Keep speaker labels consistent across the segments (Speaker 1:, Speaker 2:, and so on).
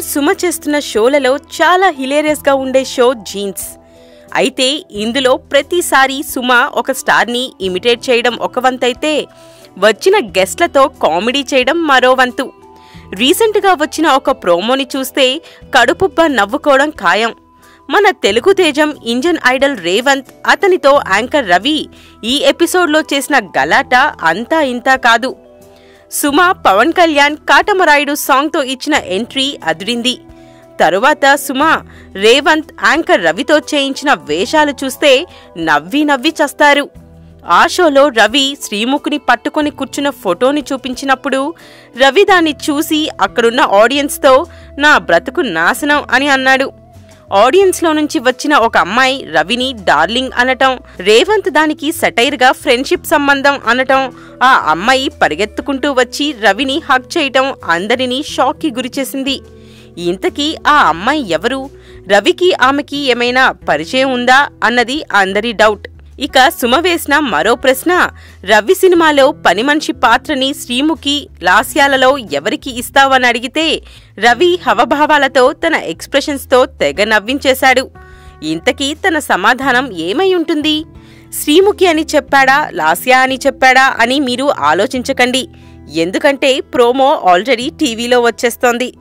Speaker 1: సుమ చేస్తున్న షోలలో చాలా హిలేరియస్గా ఉండే షో జీన్స్. అయితే ఇందులో ప్రతిసారి సుమ ఒక స్టార్ని ఇమిటేట్ చేయడం ఒక వంతైతే వచ్చిన గెస్ట్లతో కామెడీ చేయడం మరో వంతు. రీసెంట్గా వచ్చిన ఒక ప్రోమోని చూస్తే కడుపుబ్బ నవ్వుకోవడం ఖాయం. మన తెలుగు తేజం ఇంజన్ ఐడల్ రేవంత్ అతనితో యాంకర్ రవి ఈ ఎపిసోడ్లో చేసిన గలాట అంతా ఇంతా కాదు. సుమ పవన్ కళ్యాణ్ కాటమరాయుడు సాంగ్తో ఇచ్చిన ఎంట్రీ అదిరింది. తరువాత సుమ రేవంత్ యాంకర్ రవితో చేయించిన వేషాలు చూస్తే నవ్వి నవ్వి చస్తారు. ఆ షోలో రవి శ్రీముఖుని పట్టుకొని కూర్చున్న ఫోటోని చూపించినప్పుడు రవి దాన్ని చూసి అక్కడున్న ఆడియన్స్తో నా బ్రతుకు నాశనం అని అన్నాడు. ఆడియన్స్లో నుంచి వచ్చిన ఒక అమ్మాయి రవిని డార్లింగ్ అనటం రేవంత్ దానికి సెటైర్గా ఫ్రెండ్షిప్ సంబంధం అనటం ఆ అమ్మాయి పరిగెత్తుకుంటూ వచ్చి రవిని హక్ చేయటం అందరినీ షాక్కి గురిచేసింది. ఇంతకీ ఆ అమ్మాయి ఎవరు? రవికి ఆమెకి ఏమైనా పరిచయం ఉందా? అన్నది అందరి డౌట్. ఇక సుమ వేసిన మరో ప్రశ్న రవి సినిమాలో పని మనిషి పాత్రని శ్రీముఖి లాస్యాలలో ఎవరికి ఇస్తావని అడిగితే రవి హవభావాలతో తన ఎక్స్ప్రెషన్స్తో తెగ నవ్వించేశాడు. ఇంతకీ తన సమాధానం ఏమై ఉంటుంది? శ్రీముఖి అని చెప్పాడా? లాస్యా అని చెప్పాడా? అని మీరు ఆలోచించకండి. ఎందుకంటే ప్రోమో ఆల్రెడీ టీవీలో వచ్చేస్తోంది.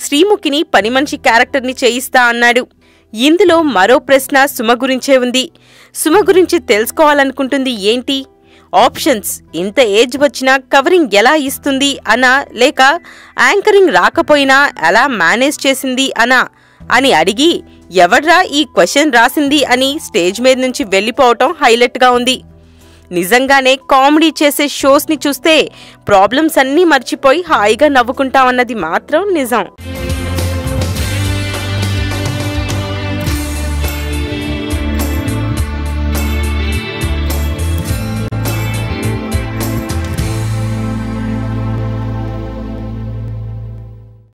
Speaker 1: శ్రీముఖిని పని మనిషి క్యారెక్టర్ని చేయిస్తా అన్నాడు. ఇందులో మరో ప్రశ్న సుమ గురించే ఉంది. సుమ గురించి తెలుసుకోవాలనుకుంటుంది ఏంటి? ఆప్షన్స్. ఇంత ఏజ్ వచ్చినా కవరింగ్ ఎలా ఇస్తుంది అనా లేక యాంకరింగ్ రాకపోయినా ఎలా మేనేజ్ చేసింది అనా అని అడిగి ఎవడ్రా ఈ క్వశ్చన్ రాసింది అని స్టేజ్ మీద నుంచి వెళ్ళిపోవటం హైలైట్గా ఉంది. నిజంగానే కామెడీ చేసే షోస్ని చూస్తే ప్రాబ్లమ్స్ అన్నీ మర్చిపోయి హాయిగా నవ్వుకుంటామన్నది మాత్రం నిజం.